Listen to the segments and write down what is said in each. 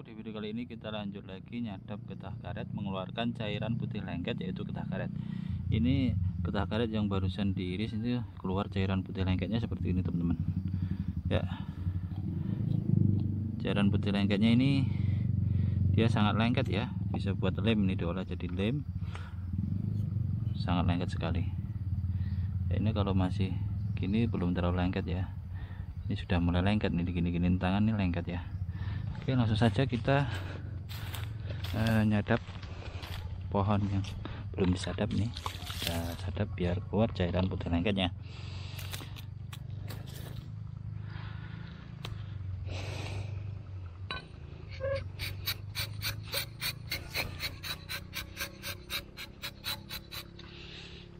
di video kali ini kita lanjut lagi nyadap getah karet mengeluarkan cairan putih lengket yaitu getah karet. Ini getah karet yang barusan diiris ini keluar cairan putih lengketnya seperti ini teman-teman. Ya. Cairan putih lengketnya ini dia sangat lengket ya. Bisa buat lem ini diolah jadi lem. Sangat lengket sekali. Ya, ini kalau masih gini belum terlalu lengket ya. Ini sudah mulai lengket nih gini-gini tangan ini lengket ya Oke langsung saja kita uh, nyadap pohon yang belum disadap nih. Kita sadap biar keluar cairan putih lengketnya.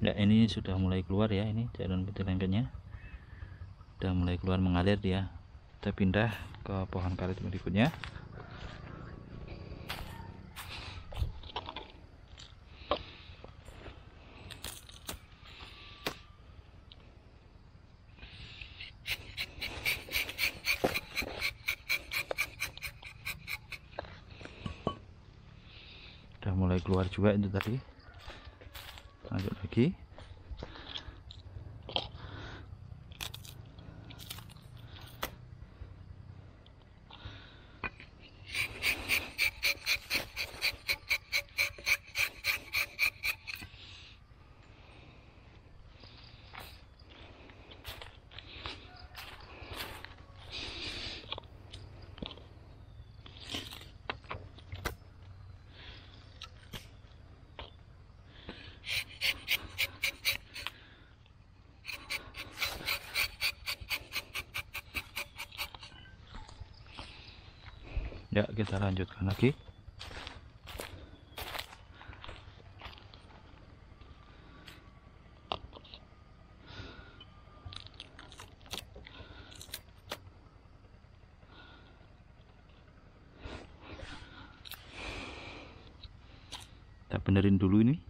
Ya ini sudah mulai keluar ya ini cairan putih lengketnya. Sudah mulai keluar mengalir dia kita pindah ke pohon karet berikutnya. Udah mulai keluar juga itu tadi. Lanjut lagi ya kita lanjutkan lagi. Kita benerin dulu ini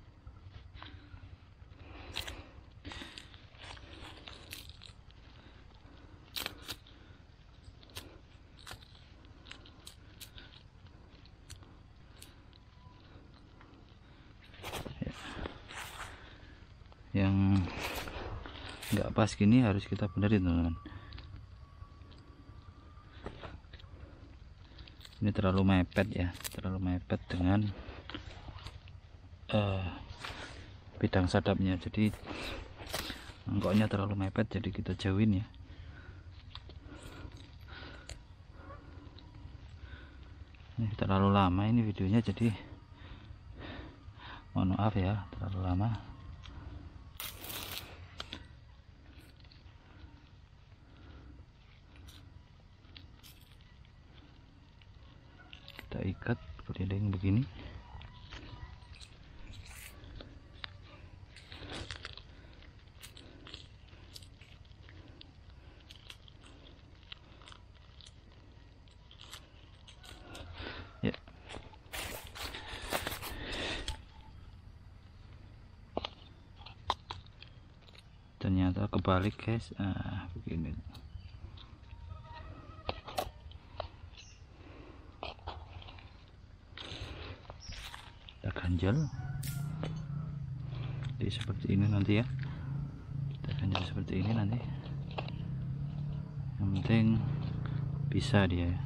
yang nggak pas gini harus kita benerin teman-teman. Ini terlalu mepet ya terlalu mepet dengan uh, bidang sadapnya. Jadi mangkoknya terlalu mepet jadi kita jauhin ya. Ini terlalu lama ini videonya jadi mohon maaf ya terlalu lama kita ikat keliling begini. Ya. Ternyata kebalik guys. Ah begini kita ganjel. Jadi seperti ini nanti ya. Kita ganjel seperti ini nanti. Yang penting bisa dia ya.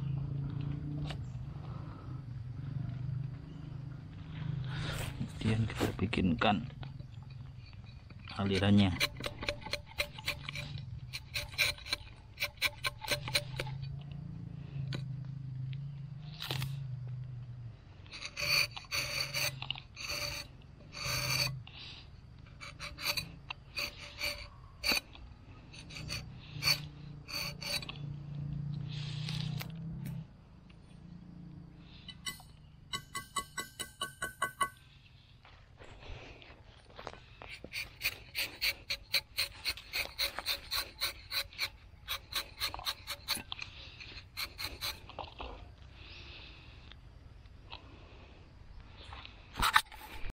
Kemudian kita bikinkan alirannya